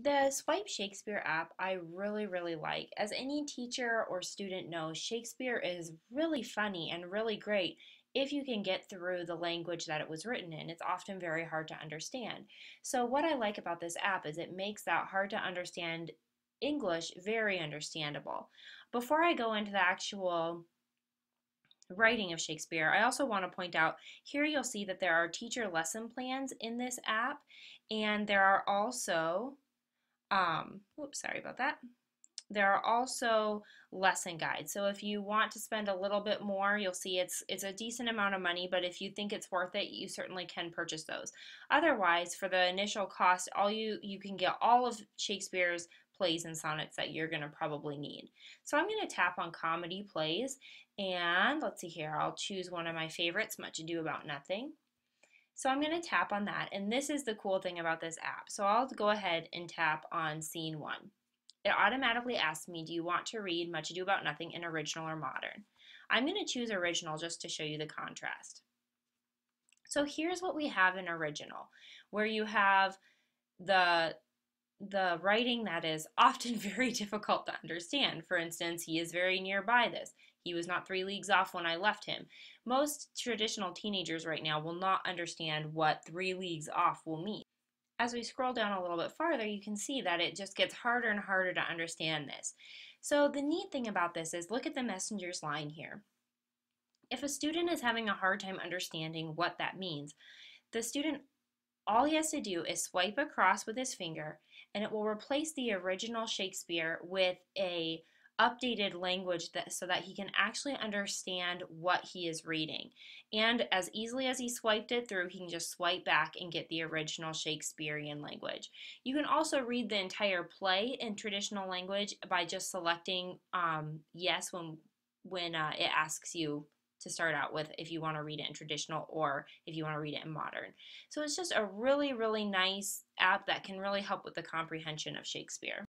The Swipe Shakespeare app I really, really like. As any teacher or student knows, Shakespeare is really funny and really great if you can get through the language that it was written in. It's often very hard to understand. So, what I like about this app is it makes that hard to understand English very understandable. Before I go into the actual writing of Shakespeare, I also want to point out here you'll see that there are teacher lesson plans in this app, and there are also um, oops, sorry about that. There are also lesson guides. So if you want to spend a little bit more, you'll see it's it's a decent amount of money, but if you think it's worth it, you certainly can purchase those. Otherwise, for the initial cost, all you you can get all of Shakespeare's plays and sonnets that you're going to probably need. So I'm going to tap on comedy plays and let's see here, I'll choose one of my favorites, Much Ado About Nothing. So I'm going to tap on that, and this is the cool thing about this app. So I'll go ahead and tap on scene one. It automatically asks me, do you want to read Much Ado About Nothing in original or modern? I'm going to choose original just to show you the contrast. So here's what we have in original, where you have the the writing that is often very difficult to understand. For instance, he is very nearby this. He was not three leagues off when I left him. Most traditional teenagers right now will not understand what three leagues off will mean. As we scroll down a little bit farther, you can see that it just gets harder and harder to understand this. So the neat thing about this is look at the messenger's line here. If a student is having a hard time understanding what that means, the student, all he has to do is swipe across with his finger and it will replace the original Shakespeare with a updated language that, so that he can actually understand what he is reading. And as easily as he swiped it through, he can just swipe back and get the original Shakespearean language. You can also read the entire play in traditional language by just selecting um, yes when when uh, it asks you to start out with if you want to read it in traditional or if you want to read it in modern. So it's just a really, really nice app that can really help with the comprehension of Shakespeare.